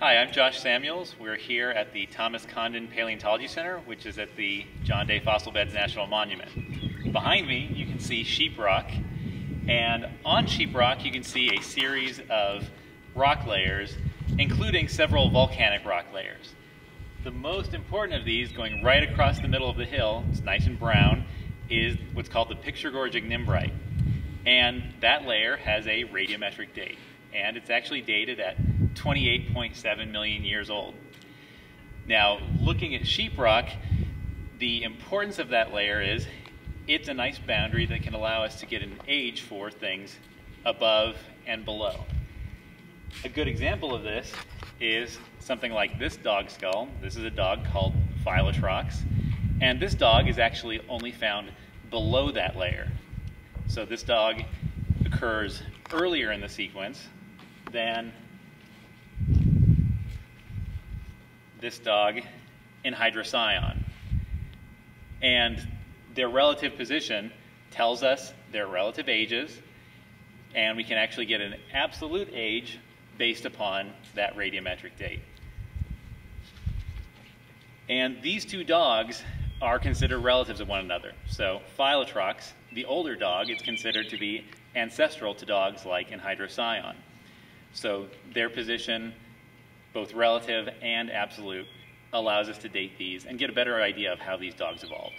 Hi, I'm Josh Samuels. We're here at the Thomas Condon Paleontology Center, which is at the John Day Fossil Beds National Monument. Behind me, you can see sheeprock, and on sheeprock, you can see a series of rock layers, including several volcanic rock layers. The most important of these, going right across the middle of the hill, it's nice and brown, is what's called the picture gorge ignimbrite. And that layer has a radiometric date, and it's actually dated at 28.7 million years old. Now, looking at sheeprock, the importance of that layer is it's a nice boundary that can allow us to get an age for things above and below. A good example of this is something like this dog skull. This is a dog called Philotrox, and this dog is actually only found below that layer. So this dog occurs earlier in the sequence than this dog Enhydrocyon. And their relative position tells us their relative ages, and we can actually get an absolute age based upon that radiometric date. And these two dogs are considered relatives of one another. So Philotrox, the older dog, is considered to be ancestral to dogs like Enhydrocyon. So their position both relative and absolute, allows us to date these and get a better idea of how these dogs evolved.